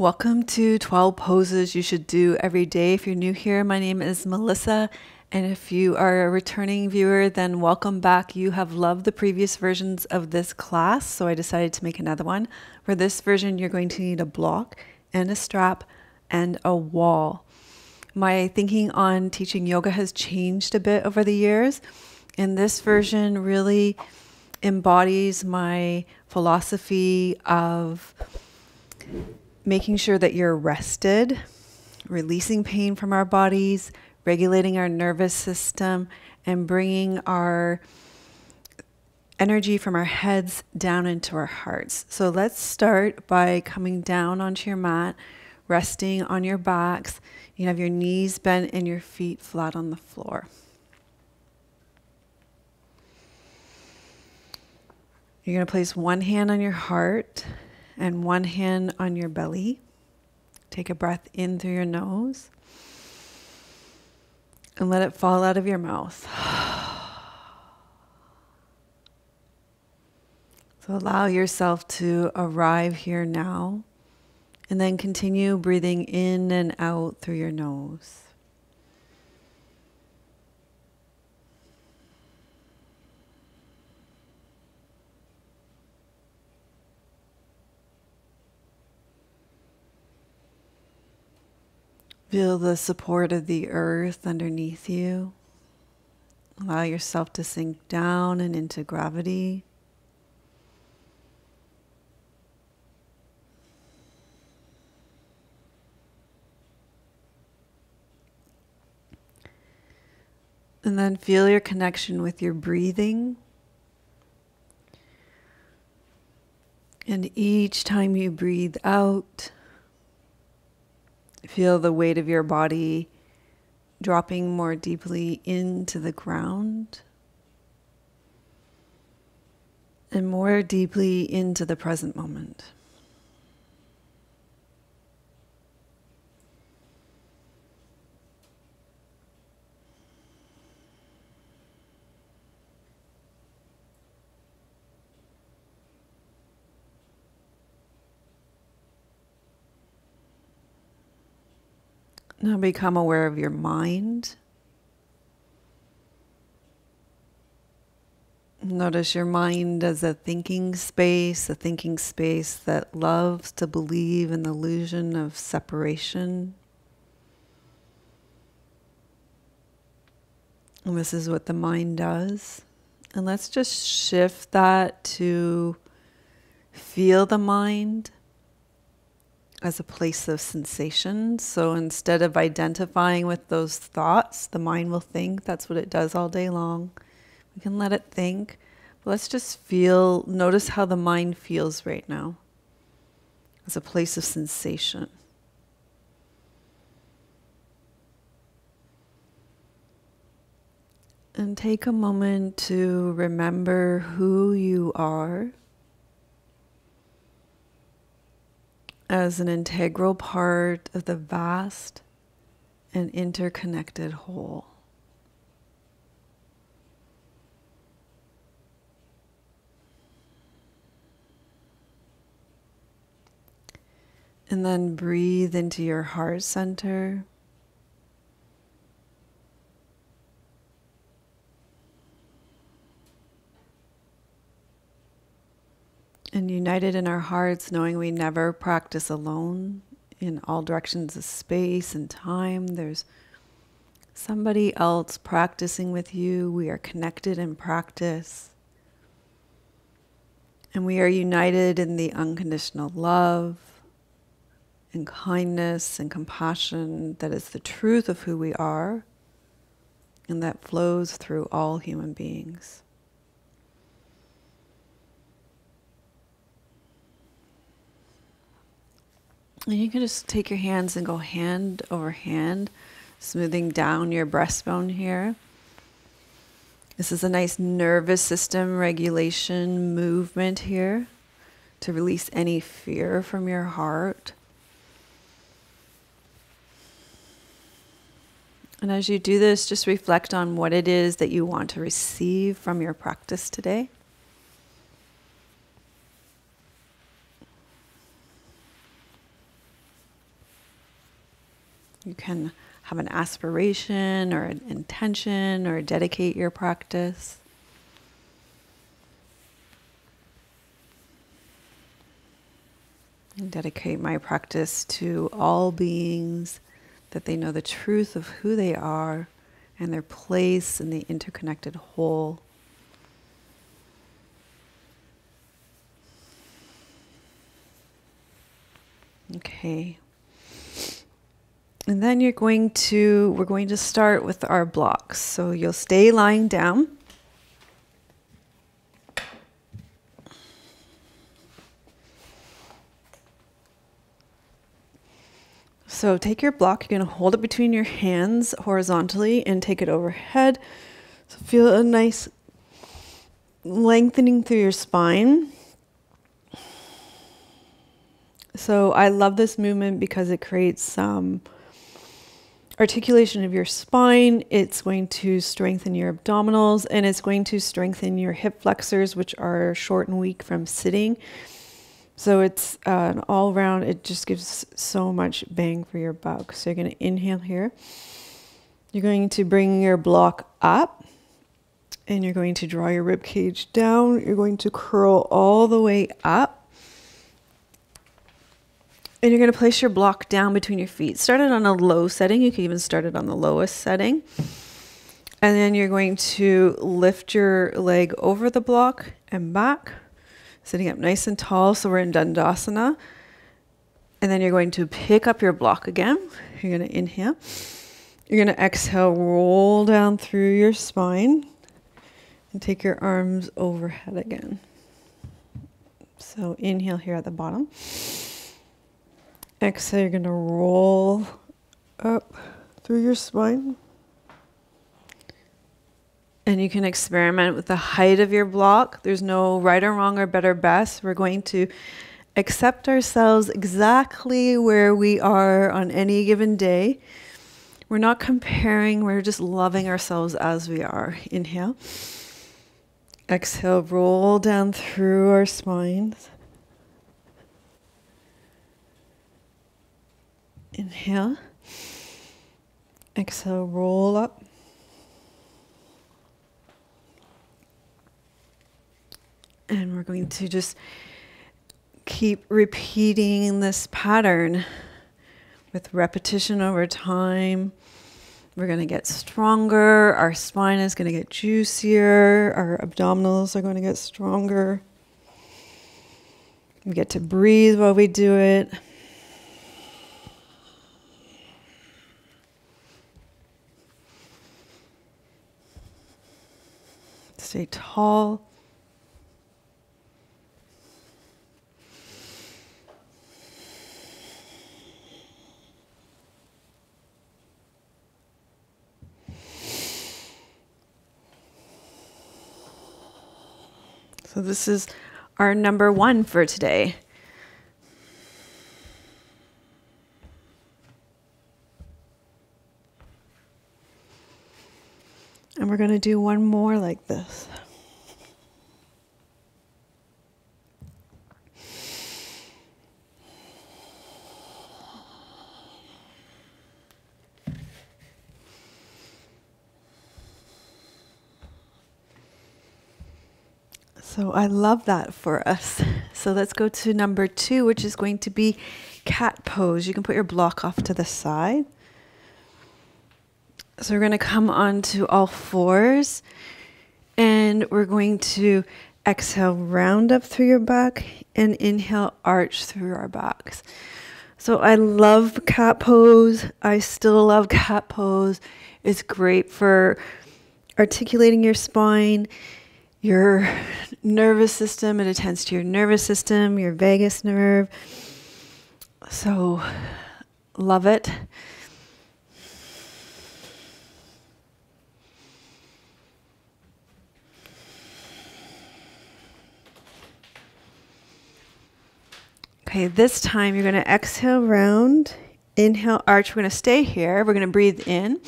Welcome to 12 poses you should do every day. If you're new here, my name is Melissa. And if you are a returning viewer, then welcome back. You have loved the previous versions of this class, so I decided to make another one. For this version, you're going to need a block and a strap and a wall. My thinking on teaching yoga has changed a bit over the years, and this version really embodies my philosophy of making sure that you're rested, releasing pain from our bodies, regulating our nervous system, and bringing our energy from our heads down into our hearts. So let's start by coming down onto your mat, resting on your backs. You have your knees bent and your feet flat on the floor. You're going to place one hand on your heart and one hand on your belly. Take a breath in through your nose and let it fall out of your mouth. So allow yourself to arrive here now and then continue breathing in and out through your nose. Feel the support of the earth underneath you. Allow yourself to sink down and into gravity. And then feel your connection with your breathing. And each time you breathe out, Feel the weight of your body dropping more deeply into the ground and more deeply into the present moment. Now become aware of your mind. Notice your mind as a thinking space, a thinking space that loves to believe in the illusion of separation. And this is what the mind does. And let's just shift that to feel the mind as a place of sensation. So instead of identifying with those thoughts, the mind will think. That's what it does all day long. We can let it think. But let's just feel, notice how the mind feels right now as a place of sensation. And take a moment to remember who you are. As an integral part of the vast and interconnected whole. And then breathe into your heart center. And united in our hearts, knowing we never practice alone in all directions of space and time. There's somebody else practicing with you. We are connected in practice. And we are united in the unconditional love and kindness and compassion that is the truth of who we are and that flows through all human beings. And you can just take your hands and go hand over hand, smoothing down your breastbone here. This is a nice nervous system regulation movement here to release any fear from your heart. And as you do this, just reflect on what it is that you want to receive from your practice today. You can have an aspiration or an intention or dedicate your practice. And dedicate my practice to all beings that they know the truth of who they are and their place in the interconnected whole. Okay. And then you're going to, we're going to start with our blocks. So you'll stay lying down. So take your block, you're going to hold it between your hands horizontally and take it overhead. So feel a nice lengthening through your spine. So I love this movement because it creates some articulation of your spine. It's going to strengthen your abdominals and it's going to strengthen your hip flexors, which are short and weak from sitting. So it's uh, an all around, it just gives so much bang for your buck. So you're going to inhale here. You're going to bring your block up and you're going to draw your rib cage down. You're going to curl all the way up and you're going to place your block down between your feet. Start it on a low setting. You can even start it on the lowest setting. And then you're going to lift your leg over the block and back, sitting up nice and tall. So we're in Dandasana. And then you're going to pick up your block again. You're going to inhale. You're going to exhale, roll down through your spine, and take your arms overhead again. So inhale here at the bottom. Exhale, you're going to roll up through your spine. And you can experiment with the height of your block. There's no right or wrong or better best. We're going to accept ourselves exactly where we are on any given day. We're not comparing, we're just loving ourselves as we are. Inhale. Exhale, roll down through our spines. Inhale. Exhale, roll up. And we're going to just keep repeating this pattern with repetition over time. We're going to get stronger. Our spine is going to get juicier. Our abdominals are going to get stronger. We get to breathe while we do it. Stay tall. So, this is our number one for today. We're going to do one more like this. So I love that for us. So let's go to number two, which is going to be cat pose. You can put your block off to the side. So we're going to come onto all fours and we're going to exhale, round up through your back and inhale, arch through our backs. So I love cat pose. I still love cat pose. It's great for articulating your spine, your nervous system. It attends to your nervous system, your vagus nerve. So love it. Okay, this time you're going to exhale round, inhale, arch. We're going to stay here. We're going to breathe in.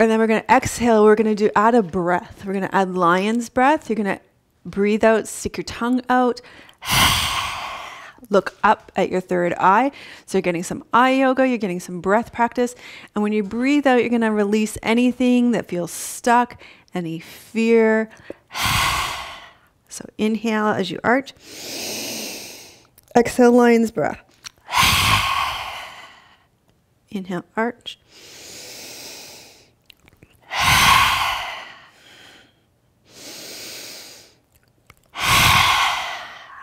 And then we're going to exhale. We're going to do add a breath. We're going to add lion's breath. You're going to breathe out, stick your tongue out. look up at your third eye. So you're getting some eye yoga, you're getting some breath practice. And when you breathe out, you're going to release anything that feels stuck, any fear. So inhale as you arch. Exhale, lion's breath. Inhale, arch.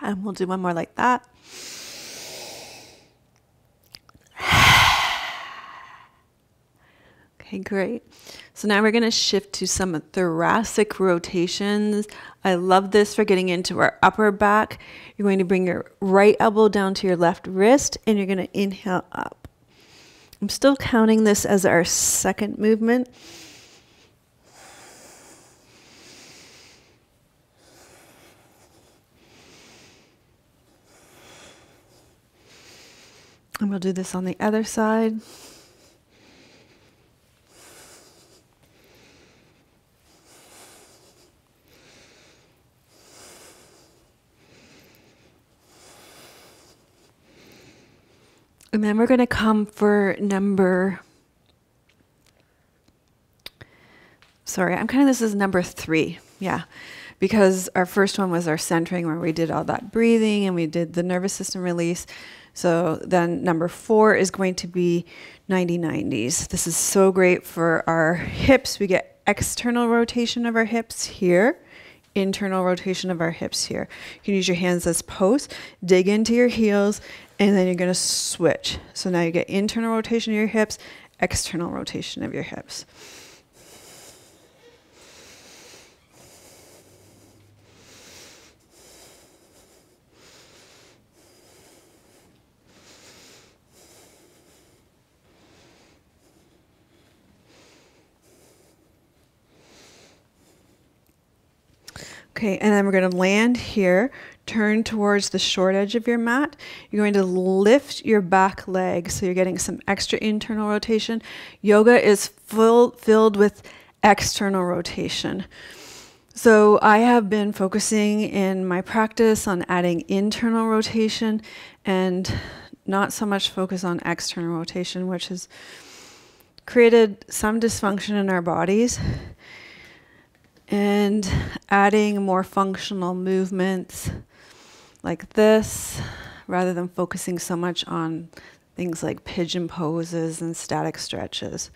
And we'll do one more like that. Okay, great. So now we're going to shift to some thoracic rotations. I love this for getting into our upper back. You're going to bring your right elbow down to your left wrist and you're going to inhale up. I'm still counting this as our second movement. And we'll do this on the other side. And then we're going to come for number. Sorry, I'm kind of, this is number three. Yeah. Because our first one was our centering where we did all that breathing and we did the nervous system release. So then number four is going to be 90 90s. This is so great for our hips. We get external rotation of our hips here, internal rotation of our hips here. You can use your hands as posts, dig into your heels, and then you're going to switch. So now you get internal rotation of your hips, external rotation of your hips. Okay, and then we're going to land here, turn towards the short edge of your mat. You're going to lift your back leg, so you're getting some extra internal rotation. Yoga is full, filled with external rotation. So I have been focusing in my practice on adding internal rotation and not so much focus on external rotation, which has created some dysfunction in our bodies and adding more functional movements like this rather than focusing so much on things like pigeon poses and static stretches.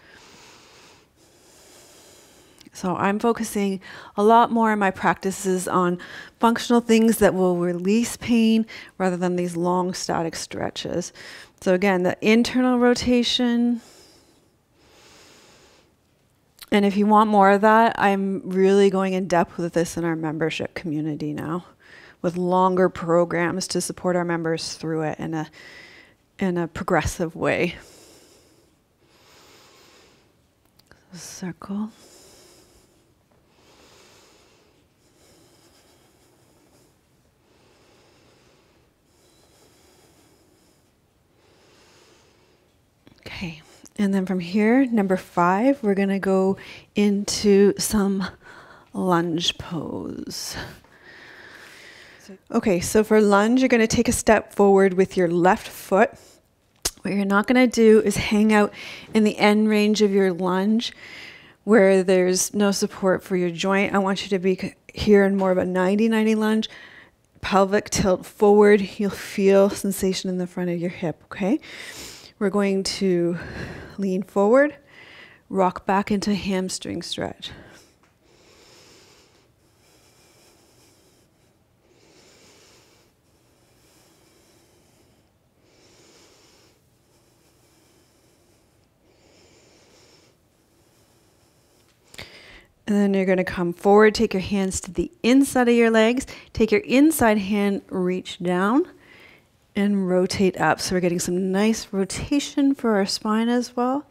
So I'm focusing a lot more in my practices on functional things that will release pain rather than these long static stretches. So again, the internal rotation, and if you want more of that, I'm really going in depth with this in our membership community now with longer programs to support our members through it in a in a progressive way. Circle. Okay. And then from here, number five, we're going to go into some lunge pose. Okay, so for lunge, you're going to take a step forward with your left foot. What you're not going to do is hang out in the end range of your lunge where there's no support for your joint. I want you to be here in more of a 90 90 lunge. Pelvic tilt forward. You'll feel sensation in the front of your hip, okay? We're going to lean forward, rock back into hamstring stretch. And then you're going to come forward, take your hands to the inside of your legs, take your inside hand, reach down and rotate up. So we're getting some nice rotation for our spine as well.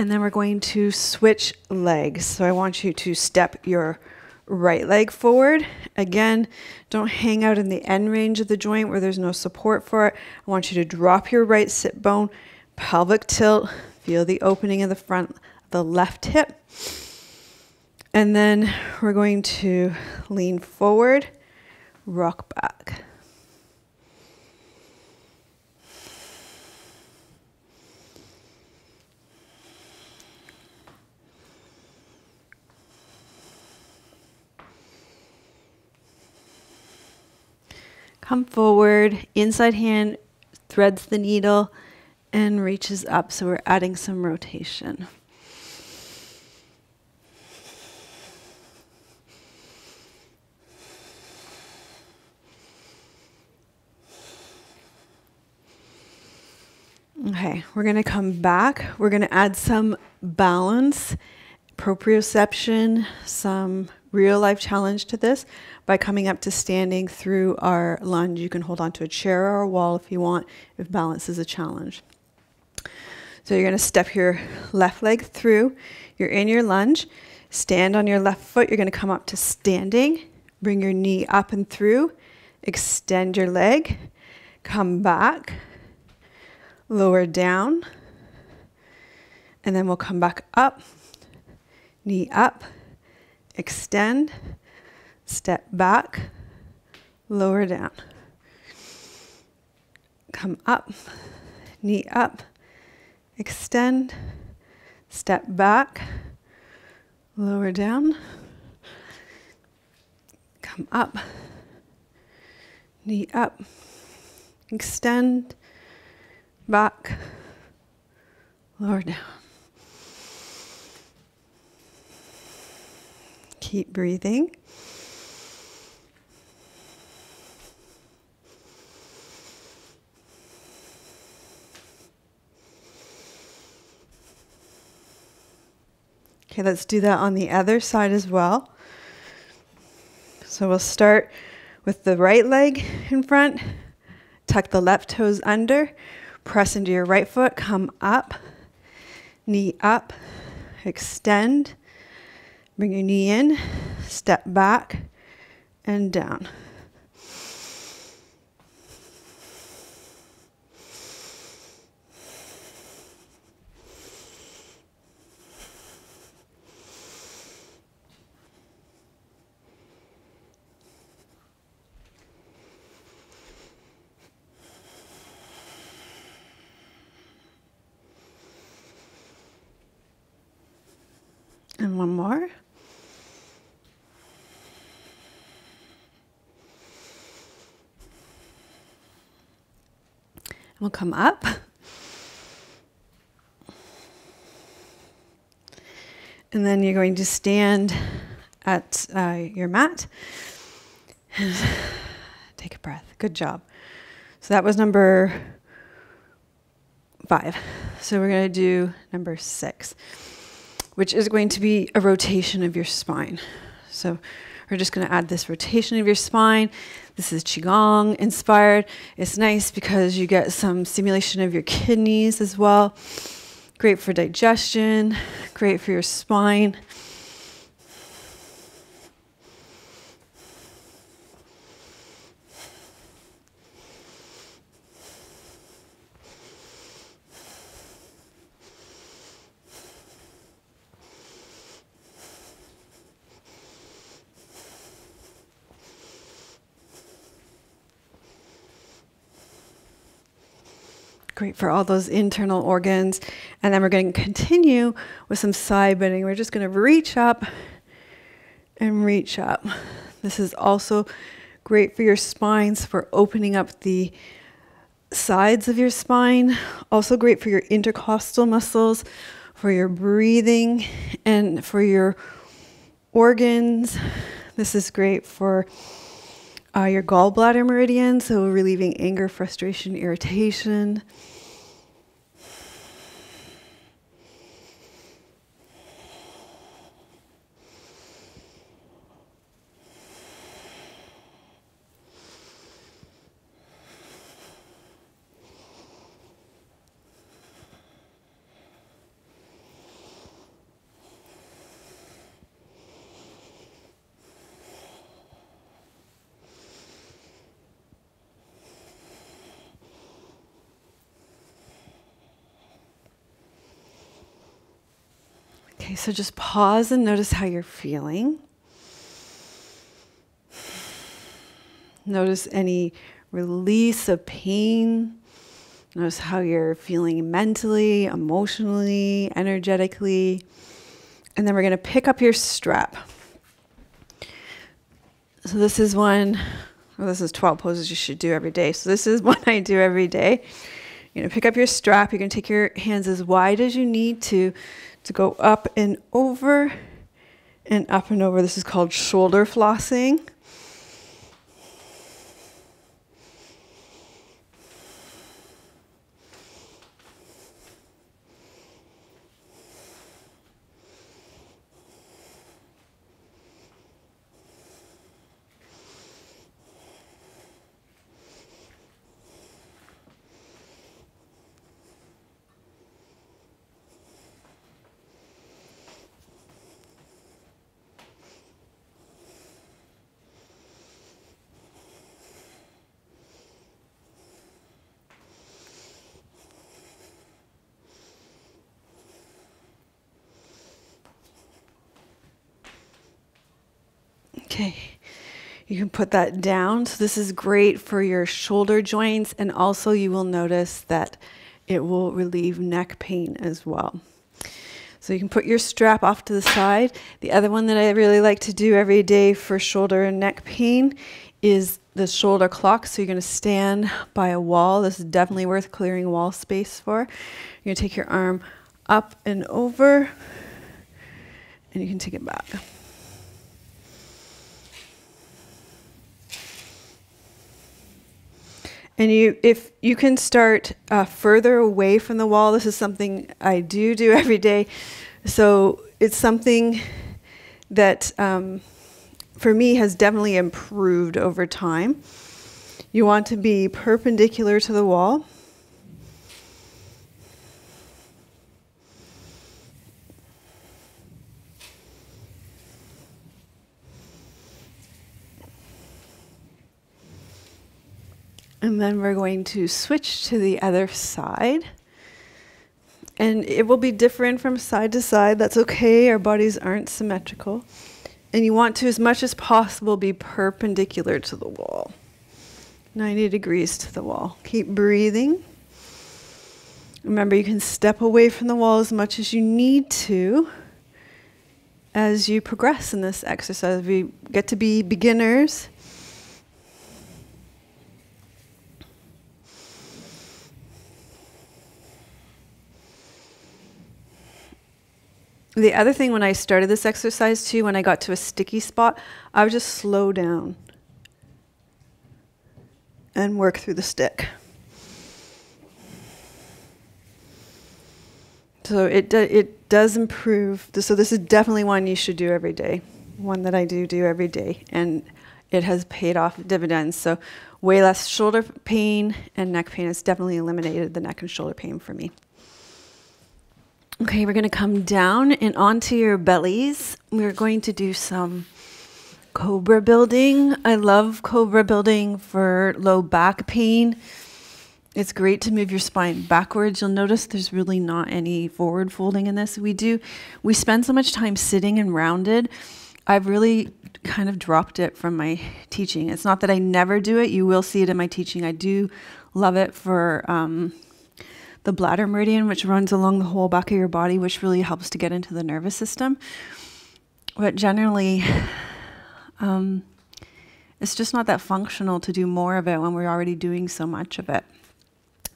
And then we're going to switch legs. So I want you to step your right leg forward. Again, don't hang out in the end range of the joint where there's no support for it. I want you to drop your right sit bone, pelvic tilt, Feel the opening of the front, of the left hip. And then we're going to lean forward, rock back. Come forward, inside hand threads the needle and reaches up. So we're adding some rotation. Okay, we're going to come back. We're going to add some balance, proprioception, some real life challenge to this by coming up to standing through our lunge. You can hold onto a chair or a wall if you want, if balance is a challenge. So you're going to step your left leg through. You're in your lunge. Stand on your left foot. You're going to come up to standing. Bring your knee up and through. Extend your leg. Come back. Lower down. And then we'll come back up. Knee up extend, step back, lower down. Come up, knee up, extend, step back, lower down. Come up, knee up, extend, back, lower down. Keep breathing. Okay, let's do that on the other side as well. So we'll start with the right leg in front, tuck the left toes under, press into your right foot, come up, knee up, extend, Bring your knee in, step back, and down. And one more. We'll come up. And then you're going to stand at uh, your mat. Take a breath. Good job. So that was number five. So we're going to do number six, which is going to be a rotation of your spine. So we're just going to add this rotation of your spine. This is Qigong inspired. It's nice because you get some stimulation of your kidneys as well. Great for digestion, great for your spine. Great for all those internal organs. And then we're going to continue with some side bending. We're just going to reach up and reach up. This is also great for your spines, for opening up the sides of your spine. Also great for your intercostal muscles, for your breathing, and for your organs. This is great for uh, your gallbladder meridian, so relieving anger, frustration, irritation. So just pause and notice how you're feeling. Notice any release of pain. Notice how you're feeling mentally, emotionally, energetically. And then we're going to pick up your strap. So this is one, well, this is 12 poses you should do every day. So this is one I do every day. You're going to pick up your strap. You're going to take your hands as wide as you need to to go up and over and up and over. This is called shoulder flossing. Okay. You can put that down. So this is great for your shoulder joints and also you will notice that it will relieve neck pain as well. So you can put your strap off to the side. The other one that I really like to do every day for shoulder and neck pain is the shoulder clock. So you're going to stand by a wall. This is definitely worth clearing wall space for. You're going to take your arm up and over and you can take it back. And you, if you can start uh, further away from the wall, this is something I do do every day. So it's something that, um, for me, has definitely improved over time. You want to be perpendicular to the wall. And then we're going to switch to the other side. And it will be different from side to side. That's okay. Our bodies aren't symmetrical. And you want to, as much as possible, be perpendicular to the wall 90 degrees to the wall. Keep breathing. Remember, you can step away from the wall as much as you need to as you progress in this exercise. We get to be beginners The other thing when I started this exercise too, when I got to a sticky spot, I would just slow down and work through the stick. So it, do, it does improve. So this is definitely one you should do every day, one that I do do every day. And it has paid off dividends. So way less shoulder pain and neck pain. It's definitely eliminated the neck and shoulder pain for me. Okay, we're going to come down and onto your bellies. We're going to do some cobra building. I love cobra building for low back pain. It's great to move your spine backwards. You'll notice there's really not any forward folding in this. We do we spend so much time sitting and rounded. I've really kind of dropped it from my teaching. It's not that I never do it. You will see it in my teaching. I do love it for um, the bladder meridian, which runs along the whole back of your body, which really helps to get into the nervous system. But generally, um, it's just not that functional to do more of it when we're already doing so much of it.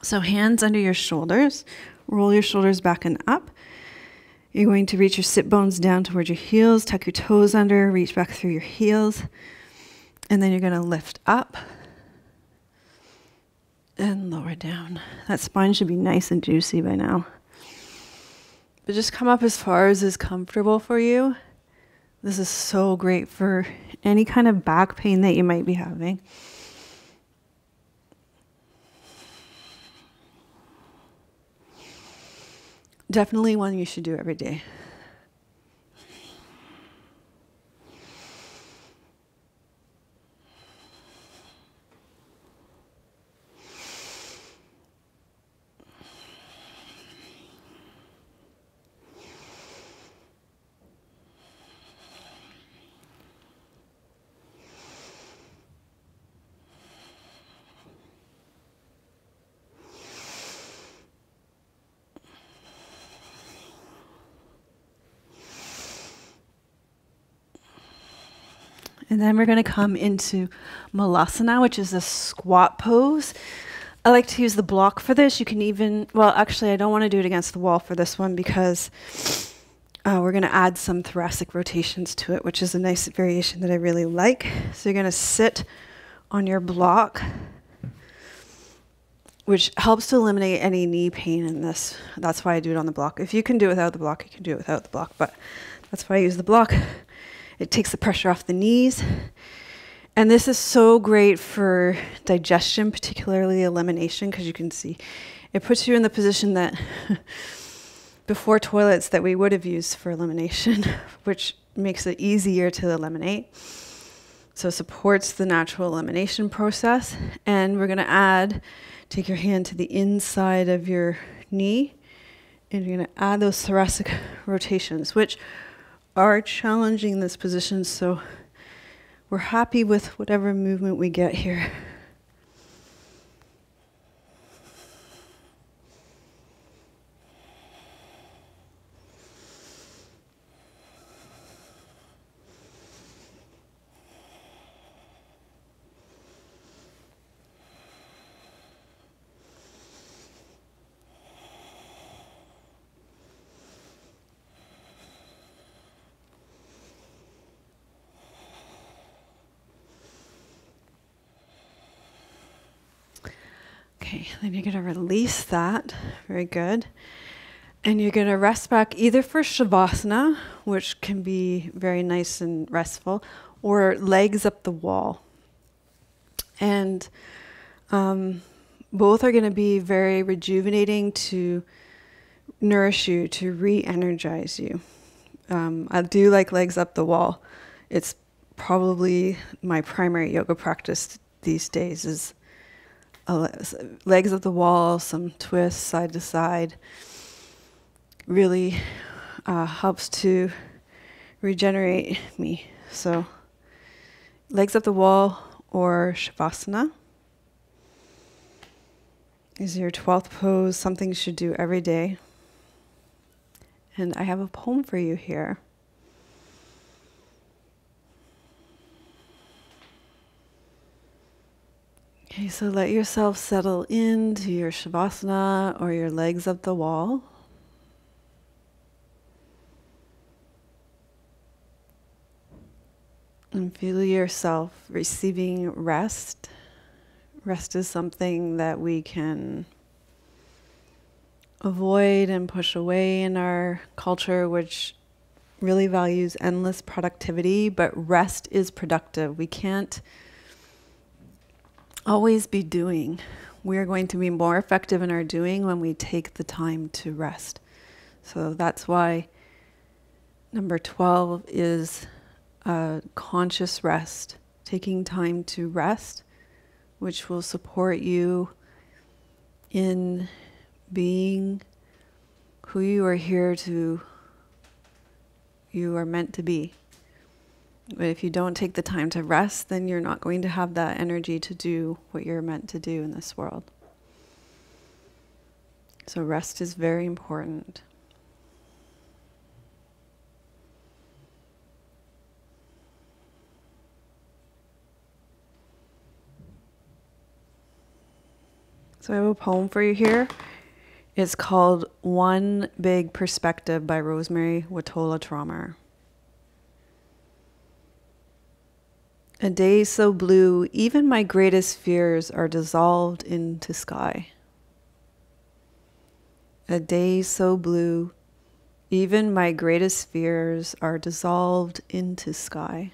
So, hands under your shoulders, roll your shoulders back and up. You're going to reach your sit bones down towards your heels, tuck your toes under, reach back through your heels, and then you're going to lift up and lower down. That spine should be nice and juicy by now. But just come up as far as is comfortable for you. This is so great for any kind of back pain that you might be having. Definitely one you should do every day. Then we're going to come into Malasana, which is a squat pose. I like to use the block for this. You can even, well, actually, I don't want to do it against the wall for this one because uh, we're going to add some thoracic rotations to it, which is a nice variation that I really like. So you're going to sit on your block, which helps to eliminate any knee pain in this. That's why I do it on the block. If you can do it without the block, you can do it without the block, but that's why I use the block. It takes the pressure off the knees. And this is so great for digestion, particularly elimination, because you can see it puts you in the position that before toilets that we would have used for elimination, which makes it easier to eliminate. So supports the natural elimination process. And we're going to add, take your hand to the inside of your knee, and you're going to add those thoracic rotations, which are challenging this position, so we're happy with whatever movement we get here. Okay, then you're going to release that. Very good. And you're going to rest back either for Shavasana, which can be very nice and restful, or legs up the wall. And um, both are going to be very rejuvenating to nourish you, to re energize you. Um, I do like legs up the wall. It's probably my primary yoga practice these days is legs of the wall, some twists side to side, really uh, helps to regenerate me. So, legs up the wall or Shavasana is your 12th pose, something you should do every day. And I have a poem for you here. Okay, so let yourself settle into your Shavasana or your legs up the wall. And feel yourself receiving rest. Rest is something that we can avoid and push away in our culture, which really values endless productivity, but rest is productive. We can't always be doing. We are going to be more effective in our doing when we take the time to rest. So that's why number 12 is conscious rest, taking time to rest, which will support you in being who you are here to, you are meant to be. But if you don't take the time to rest, then you're not going to have that energy to do what you're meant to do in this world. So, rest is very important. So, I have a poem for you here. It's called One Big Perspective by Rosemary Wahtola Trommer. A day so blue, even my greatest fears are dissolved into sky. A day so blue, even my greatest fears are dissolved into sky.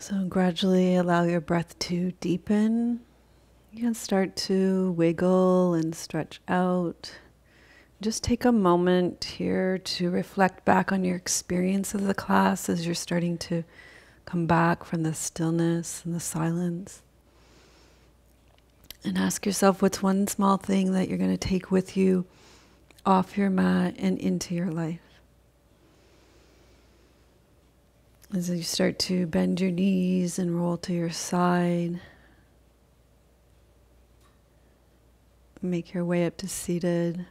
So gradually allow your breath to deepen. You can start to wiggle and stretch out. Just take a moment here to reflect back on your experience of the class as you're starting to come back from the stillness and the silence. And ask yourself what's one small thing that you're going to take with you off your mat and into your life. As you start to bend your knees and roll to your side, make your way up to seated.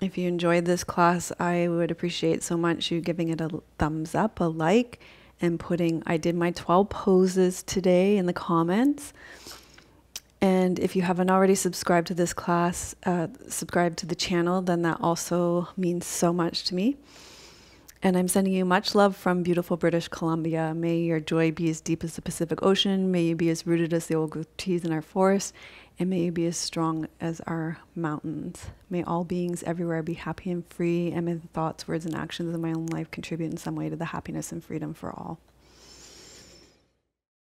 If you enjoyed this class, I would appreciate so much you giving it a thumbs up, a like, and putting I did my 12 poses today in the comments. And if you haven't already subscribed to this class, uh, subscribe to the channel, then that also means so much to me. And I'm sending you much love from beautiful British Columbia. May your joy be as deep as the Pacific Ocean. May you be as rooted as the old trees in our forest and may you be as strong as our mountains. May all beings everywhere be happy and free, and may the thoughts, words, and actions of my own life contribute in some way to the happiness and freedom for all.